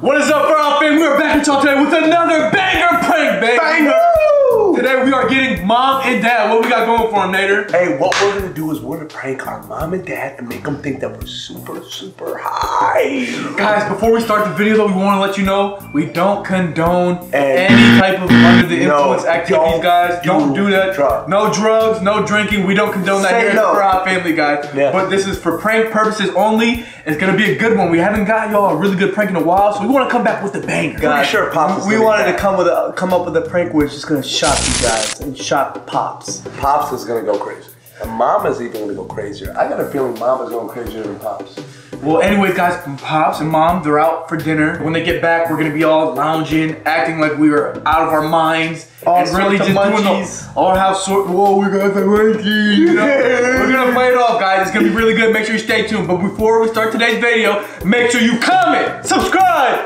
What is up, family? We're back at y'all today with another. Banger! Today we are getting mom and dad. What we got going for them, Nader? Hey, what we're gonna do is we're gonna prank our mom and dad and make them think that we're super, super high. Guys, before we start the video though, we want to let you know we don't condone And any type of under the no, influence activities, don't guys. Don't do do that. drugs. No drugs, no drinking. We don't condone that Say here no. for our family, guys. Yeah. But this is for prank purposes only. It's gonna be a good one. We haven't got y'all a really good prank in a while, so we want to come back with the banger. Pretty sure Pops is we wanted to come with a come up with a prank where it's just gonna shock you guys and shock pops. Pops is gonna go crazy. And Mama's even gonna go crazier. I got a feeling Mama's going crazier than Pops. Well, anyways, guys, pops and mom, they're out for dinner. When they get back, we're gonna be all lounging, acting like we were out of our minds, All and really sorts just of doing munchies. the all have sort. Whoa, we got the monkey. You know? we're gonna play it off, guys. It's gonna be really good. Make sure you stay tuned. But before we start today's video, make sure you comment, subscribe,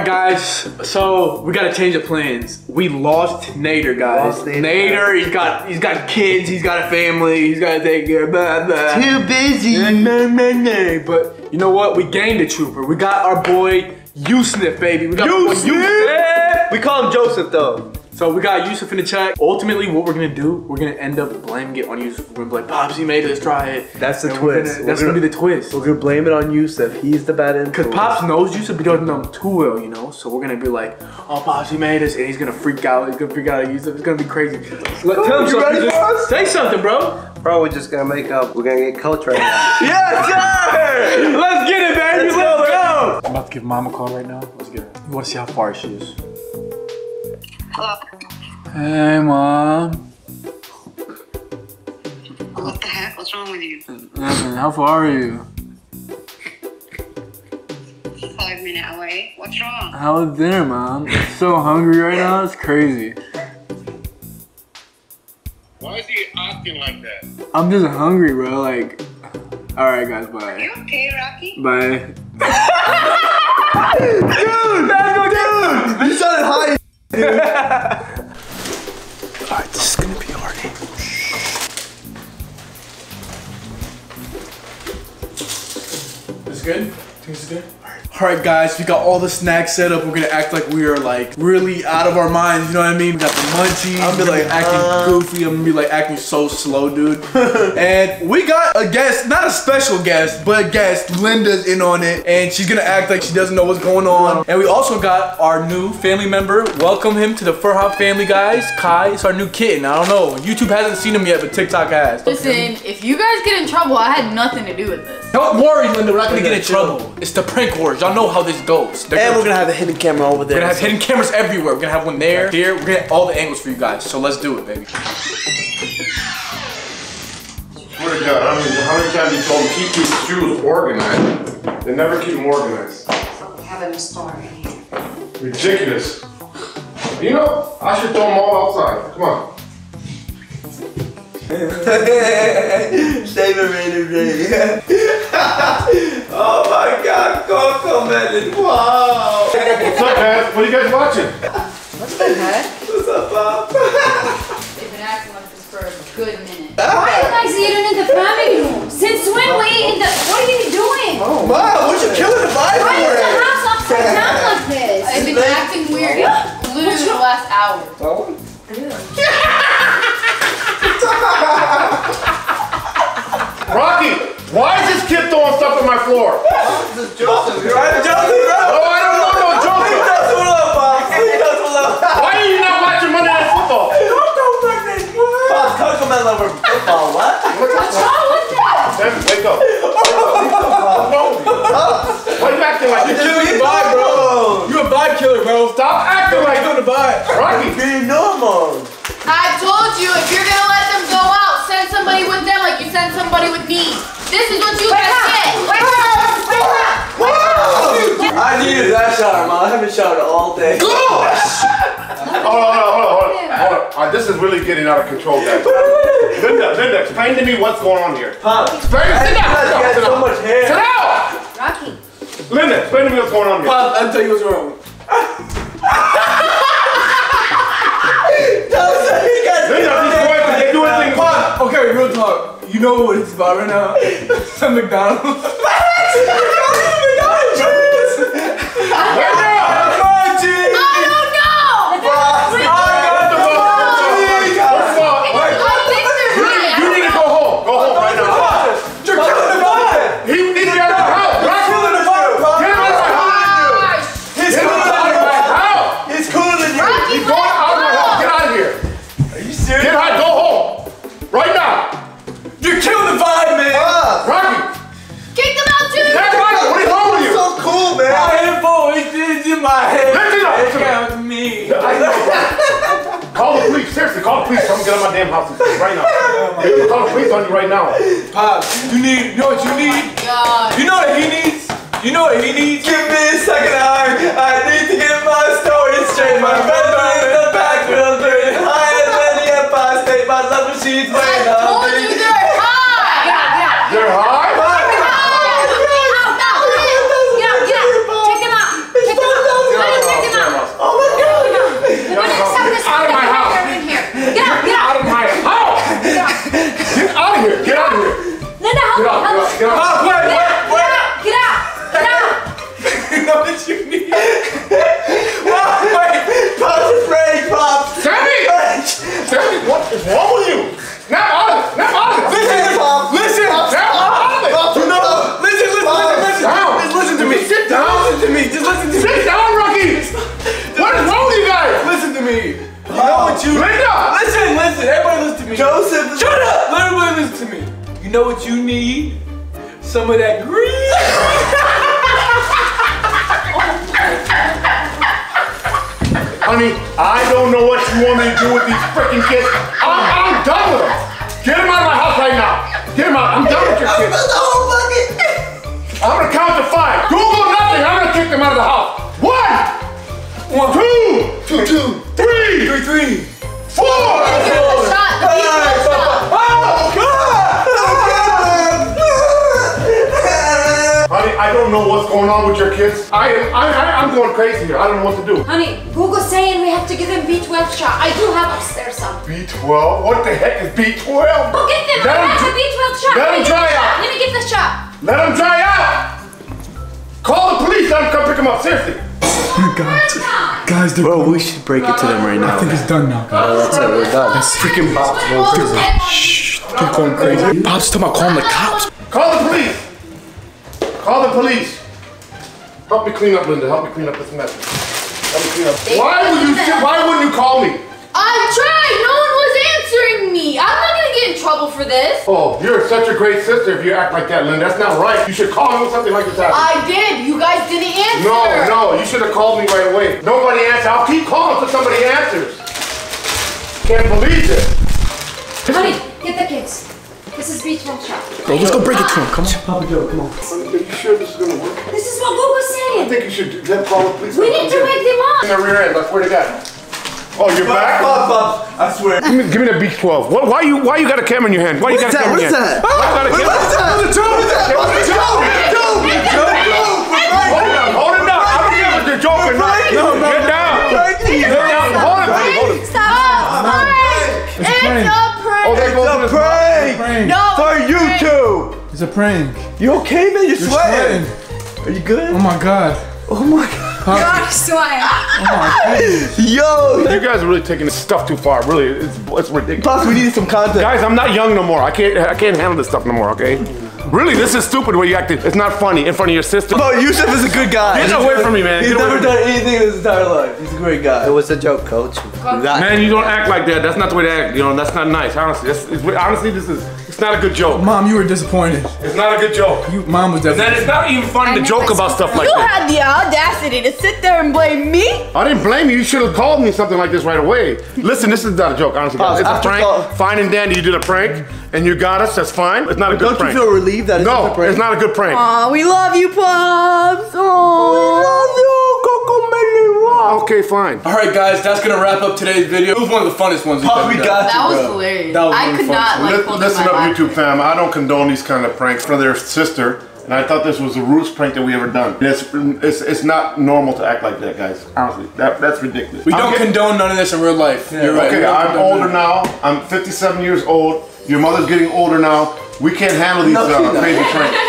right, guys. So we gotta change the plans. We lost Nader, guys. Lost Nader. Nader, he's got he's got kids. He's got a family. He's gotta take care. Blah, blah. Too busy. Nah, nah, nah. But you know what? We gained a trooper. We got our boy Yusuf, baby. We got our boy Yusuf? Yusuf. We call him Joseph though. So we got Yusuf in the chat. Ultimately, what we're gonna do, we're gonna end up blaming it on Yusuf. We're gonna be like, Pops, he made us try it. That's the And twist. gonna- that's gonna- gonna be the twist. We're gonna blame it on Yusuf. He's the bad influence. Cause Pops knows Yusuf, but he doesn't know him too well, you know. So we're gonna be like, "Oh, Pops, he made us," and he's gonna freak out. He's gonna freak out at Yusuf. It's gonna be crazy. Let, tell him something. ready for us? Say something, bro. Bro, we're just gonna make up. We're gonna get coach right now. Yes, sir. Let's get it, baby. Let's go, go. I'm about to give mom a call right now. Let's get her. You want to see how far she is? Hello. Hey, mom. What the heck? What's wrong with you? Nothing. How far are you? Five minute away. What's wrong? How was dinner, mom? I'm so hungry right now. It's crazy. Why is he acting like that? I'm just hungry, bro. Like, all right, guys. Bye. You okay, Rocky? Bye. You sounded high. Alright guys, we got all the snacks set up. We're gonna act like we are like really out of our minds, you know what I mean? We got the munchies. I'm gonna be like, acting uh. goofy. I'm gonna be like acting so slow, dude. and we got a guest, not a special guest, but a guest. Linda's in on it, and she's gonna act like she doesn't know what's going on. And we also got our new family member. Welcome him to the Furrha family, guys. Kai, it's our new kitten. I don't know. YouTube hasn't seen him yet, but TikTok has. Listen, if you guys get in trouble, I had nothing to do with this. Don't worry, Linda. We're not gonna get in trouble. It's the prank wars. Y'all know how this goes. They're And gonna- we're gonna have a hidden camera over there. We're gonna have hidden cameras everywhere. We're gonna have one there, here. We're gonna have all the angles for you guys. So let's do it, baby. Swear to God, I mean, how many times you told him keep these shoes organized? They never keep them organized. We have a store in here. Ridiculous. You know, I should throw them all outside. Come on. Save it, Raider Ray. oh my god, CoComelon. Wow. What's up, guys? What are you guys watching? What the heck? What's up, Bob? They've been acting like this for a good minute. Ah. Why are you guys eating in the family room? Since when we eat in the? What are you floor? This is Joseph. You're right, Joseph, bro. Oh, I don't know no Leave Joseph. Joseph alone, Bob. Leave Joseph alone. Why are you not watching Monday Night Football? Bob, CoComelon over football. What? What's wrong with that? Then wake up. Why are you acting like this? Killing the vibe, bro. You a vibe killer, bro. Stop acting like Kill the vibe. Rocky. Be normal. I told you, if you're gonna let them go out, send somebody with them like you send somebody with me. This is what you guys get. I needed that shower, Mom. I haven't showered all day. Hold on, hold on, hold on, hold on. Hold on. Uh, this is really getting out of control, guys. Linda, Linda, explain to me what's going on here. Pop, Explain, sit down, sit you down, got sit so down. much Sit hair. down! Rocky. Linda, explain to me what's going on here. Pop, I'll tell you what's wrong. Joseph, you got Linda, these boys, did they do anything? Pop, okay, real talk. You know what it's about right now? Some McDonald's. House right now. Call the police on you right now. Pops, you need, you know what you need? God. You know what he needs? You know what he needs? Give me a second hour. I need to get my story straight. My friends are in the back room, burning high as any empire state. My love machines I listen to me. You know what you need? Some of that green. Honey, I don't know what you want me to do with these freaking kids. I'm, I'm done with them. Get them out of my house right now. Get them out. I'm done with your kids. I the whole bucket. I'm gonna count to five. Google nothing. I'm gonna kick them out of the house. One, One, two, two, two, I don't know what's going on with your kids. I am, I, I, I'm going crazy here. I don't know what to do. Honey, Google's saying we have to give them B12 shot. I do have upstairs some. B12? What the heck is B12? Go get them. Let I them have a dr- B12 shot. let Let me them dry the shot. out. Let me get the shot. Let them dry out. Call the police. Let them come pick them up. Seriously. Guys, bro, we should break it to them right now. I think it's done now, guys. That's it, we're done. That's freaking Pops going crazy. Shh, keep going crazy. Pops talking about calling the cops. Call the police. Call the police. Help me clean up, Linda. Help me clean up this mess. Help me clean up. Why would you? Why wouldn't you call me? I tried. No one was answering me. I'm not gonna get in trouble for this. Oh, you're such a great sister if you act like that, Linda. That's not right. You should call me when something like this happens. I did. You guys didn't answer. No, no, you should have called me right away. Nobody answered. I'll keep calling until somebody answers. Can't believe this. Honey, get the kids. This is B12 shot. Bro, let's go break it to him. Come on. Papa Joe, come on. Are you sure this is gonna work? This is what Google's I saying. think you should let call the police. We need to wake them In the rear end. I swear to God. Oh, you're back. Pop, Pop, I swear. Give me, give me that B12. What, why you why you got a camera in your hand? Why you got a camera in your hand? Why you got a camera? What's the joke? What's the joke? Hold on, hold it down. I don't care if you're joking. No, Get down. Get down. Hold it, hold it. Stop. It's a prank. Oh, there goes The this- prank Prank. No. for it's a prank. It's a prank. You okay, man? You're, You're sweating. sweating. Are you good? Oh my god. Oh my god. Oh my goodness. Yo, You guys are really taking this stuff too far. Really, it's, it's ridiculous. Pops, we need some content. Guys, I'm not young no more. I can't I can't handle this stuff no more. Okay? Really, this is stupid the way you acted. It's not funny in front of your sister. Bro, Yusuf is a good guy. Get away from me, man. He's Get never done anything in his entire life. He's a great guy. It was a joke, coach. You got Man, you don't act like that. That's not the way to act. You know, that's not nice. Honestly, that's, it's, honestly, this is it's not a good joke. Mom, you were disappointed. It's not a good joke. You, mom was That definitely. it's not even funny to joke about stuff like You that. You had the audacity to sit there and blame me. I didn't blame you. You should have called me something like this right away. Listen, this is not a joke, honestly. guys. Pops, It's a prank. call- Fine and dandy, you did a prank, and you got us. That's fine. It's not a good Don't you feel relieved that it's no, just a prank? No, it's not a good prank. Aw, we love you, Pops. Oh, Okay, fine. All right, guys, that's gonna wrap up today's video. It was one of the funnest ones we've we done. That you, was bro. hilarious. That was I really could fun. not like Li- hold listen up, laugh. YouTube fam. I don't condone these kind of pranks for their sister, and I thought this was the rudest prank that we ever done. It's, it's, it's not normal to act like that, guys. Honestly, that, that's ridiculous. We don't getting- condone none of this in real life. You're right. Okay, I'm older none. now. I'm 57 years old. Your mother's getting older now. We can't handle these No, uh, crazy pranks.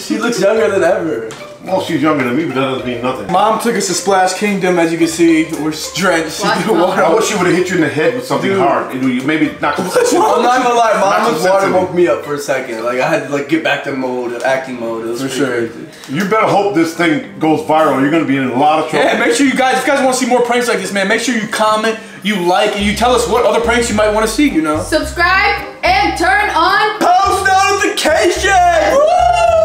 She looks younger than ever. Well, she's younger than me, but that doesn't mean nothing. Mom took us to Splash Kingdom, as you can see. We're drenched. Splash She water. I wish she would have hit you in the head with something Dude. hard. It maybe knock I'm not gonna lie, Not Mom's too water sensitive. woke me up for a second. Like I had to like get back to mode, acting mode. It was For sure. crazy. You better hope this thing goes viral. You're gonna be in a lot of trouble. Yeah, make sure you guys, if you guys want to see more pranks like this, man, make sure you comment, you like, and you tell us what other pranks you might want to see. You know. Subscribe and turn on Post notifications.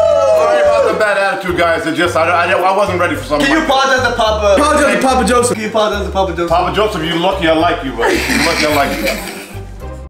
Sorry about the bad attitude. guys. It just I, I, I wasn't ready for something. Can you like that. apologize to Papa? Apologize to Papa Joseph. Can you apologize to Papa Joseph? Papa Joseph, you lucky I like you, buddy. You lucky I like you.